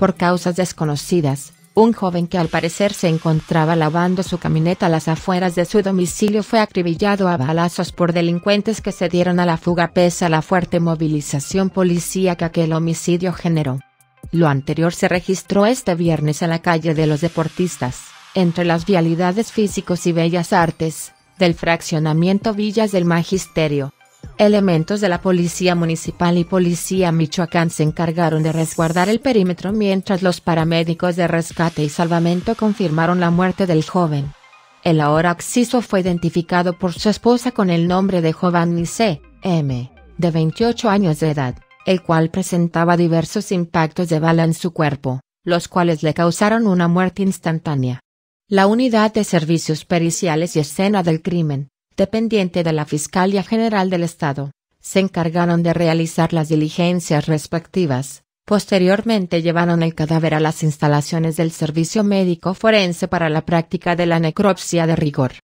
Por causas desconocidas, un joven que al parecer se encontraba lavando su camioneta a las afueras de su domicilio fue acribillado a balazos por delincuentes que se dieron a la fuga pese a la fuerte movilización policíaca que el homicidio generó. Lo anterior se registró este viernes en la calle de los deportistas, entre las vialidades físicos y bellas artes, del fraccionamiento Villas del Magisterio. Elementos de la Policía Municipal y Policía Michoacán se encargaron de resguardar el perímetro mientras los paramédicos de rescate y salvamento confirmaron la muerte del joven. El ahora occiso fue identificado por su esposa con el nombre de Giovanni C. M., de 28 años de edad, el cual presentaba diversos impactos de bala en su cuerpo, los cuales le causaron una muerte instantánea. La Unidad de Servicios Periciales y Escena del Crimen, dependiente de la Fiscalía General del Estado, se encargaron de realizar las diligencias respectivas. Posteriormente llevaron el cadáver a las instalaciones del Servicio Médico Forense para la práctica de la necropsia de rigor.